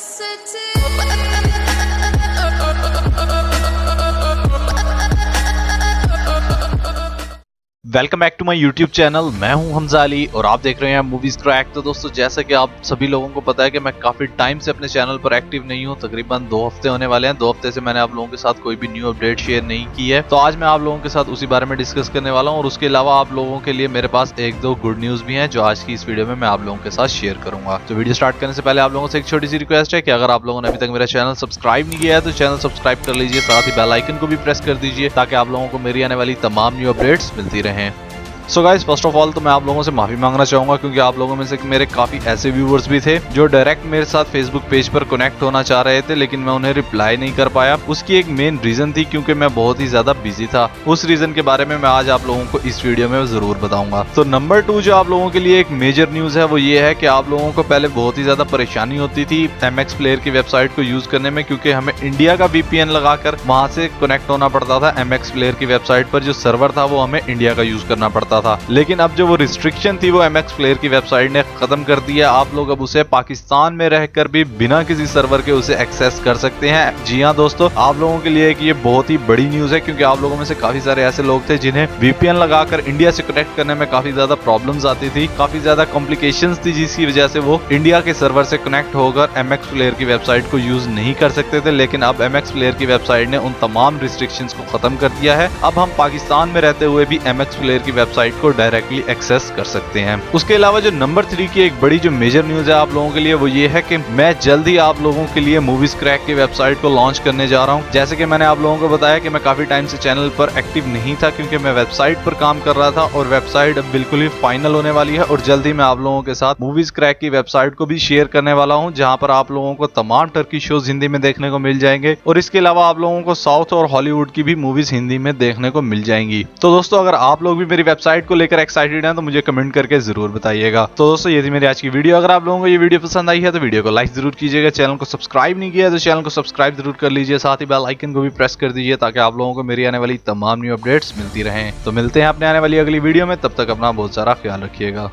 city. Welcome back to my YouTube channel मैं हूँ हमजा अली और आप देख रहे हैं मूवीज़ क्रैक तो दोस्तों, जैसा कि आप सभी लोगों को पता है कि मैं काफ़ी टाइम से अपने चैनल पर एक्टिव नहीं हूँ। तकरीबन दो हफ़्ते होने वाले हैं। दो हफ़्ते से मैंने आप लोगों के साथ कोई भी न्यू अपडेट शेयर नहीं की है। तो आज मैं आप लोगों के साथ उसी बारे में डिस्कस करने वाला हूँ और उसके अलावा आप लोगों के लिए मेरे पास एक दो गुड न्यूज़ भी है, जो आज की इस वीडियो में मैं आप लोगों के साथ शेयर करूँगा। तो वीडियो स्टार्ट करने से पहले आप लोगों से एक छोटी सी रिक्वेस्ट है कि अगर आप लोगों ने अभी तक मेरा चैनल सब्सक्राइब नहीं किया है तो चैनल सब्सक्राइब कर लीजिए। साथ ही बेलाइकन को भी प्रेस कर दीजिए, ताकि आप लोगों को मेरी आने वाली तमाम न्यू अपडेट्स मिलती रहें। So guys first of all तो मैं आप लोगों से माफ़ी मांगना चाहूँगा क्योंकि आप लोगों में से मेरे काफ़ी ऐसे व्यूवर्स भी थे जो डायरेक्ट मेरे साथ फेसबुक पेज पर कनेक्ट होना चाह रहे थे, लेकिन मैं उन्हें रिप्लाई नहीं कर पाया। उसकी एक मेन रीजन थी क्योंकि मैं बहुत ही ज़्यादा बिज़ी था। उस रीजन के बारे में मैं आज आप लोगों को इस वीडियो में ज़रूर बताऊँगा। तो नंबर टू जो आप लोगों के लिए एक मेजर न्यूज़ है, वो ये है कि आप लोगों को पहले बहुत ही ज़्यादा परेशानी होती थी एम प्लेयर की वेबसाइट को यूज़ करने में, क्योंकि हमें इंडिया का वीपीएन लगाकर वहाँ से कनेक्ट होना पड़ता था एम प्लेयर की वेबसाइट पर। जो सर्वर था, वो हमें इंडिया का यूज़ करना पड़ता था। लेकिन अब जो वो रिस्ट्रिक्शन थी, वो एम प्लेयर की वेबसाइट ने खत्म कर दी है। आप लोग अब उसे पाकिस्तान में रहकर भी बिना किसी सर्वर के उसे एक्सेस कर सकते हैं। जी हाँ दोस्तों, आप लोगों के लिए ये बहुत ही बड़ी न्यूज़ है, क्योंकि आप लोगों में से काफ़ी सारे ऐसे लोग थे जिन्हें वीपीएन लगाकर इंडिया से कनेक्ट करने में काफ़ी ज़्यादा प्रॉब्लम आती थी। काफ़ी ज़्यादा कॉम्प्लिकेशन थी, जिसकी वजह से वो इंडिया के सर्वर से कनेक्ट होकर एम प्लेयर की वेबसाइट को यूज़ नहीं कर सकते थे। लेकिन अब एम प्लेयर की वेबसाइट ने उन तमाम रिस्ट्रिक्शन को खत्म कर दिया है। अब हम पाकिस्तान में रहते हुए भी एम प्लेयर की वेबसाइट को डायरेक्टली एक्सेस कर सकते हैं। उसके अलावा जो नंबर थ्री की एक बड़ी जो मेजर न्यूज़ है आप लोगों के लिए, वो ये है कि मैं जल्द ही आप लोगों के लिए मूवीज़ क्रैक की वेबसाइट को लॉन्च करने जा रहा हूँ। जैसे कि मैंने आप लोगों को बताया कि मैं काफ़ी टाइम से चैनल पर एक्टिव नहीं था, क्योंकि मैं वेबसाइट पर काम कर रहा था और वेबसाइट अब बिल्कुल ही फाइनल होने वाली है और जल्द ही मैं आप लोगों के साथ मूवीज़ क्रैक की वेबसाइट को भी शेयर करने वाला हूँ, जहाँ पर आप लोगों को तमाम टर्की शोज़ हिंदी में देखने को मिल जाएँगे और इसके अलावा आप लोगों को साउथ और हॉलीवुड की भी मूवीज़ हिंदी में देखने को मिल जाएँगी। तो दोस्तों, अगर आप लोग भी मेरी वेबसाइट को लेकर एक्साइटेड हैं तो मुझे कमेंट करके ज़रूर बताइएगा। तो दोस्तों यदि मेरी आज की वीडियो अगर आप लोगों को ये वीडियो पसंद आई है तो वीडियो को लाइक ज़रूर कीजिएगा। चैनल को सब्सक्राइब नहीं किया तो चैनल को सब्सक्राइब ज़रूर कर लीजिए। साथ ही बेल आइकन को भी प्रेस कर दीजिए, ताकि आप लोगों को मेरी आने वाली तमाम न्यू अपडेट्स मिलती रहे। तो मिलते हैं अपने आने वाली अगली वीडियो में। तब तक अपना बहुत सारा ख्याल रखिएगा।